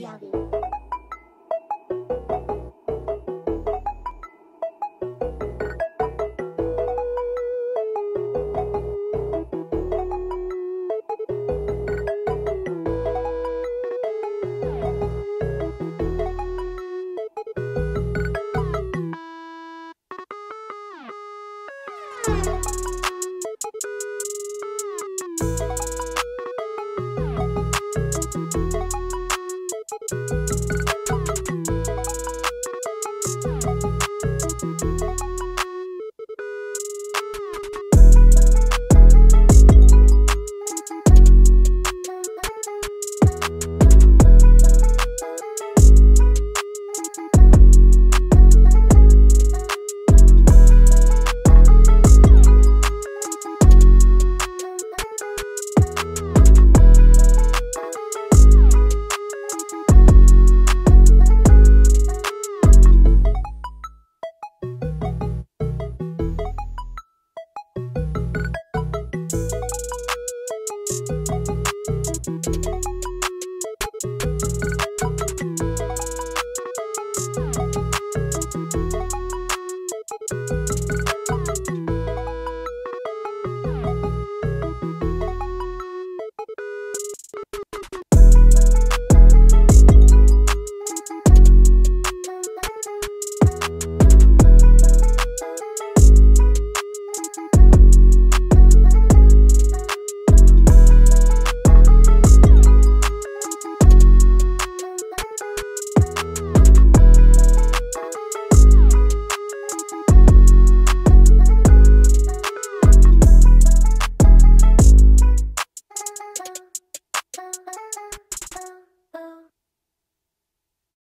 压力 oh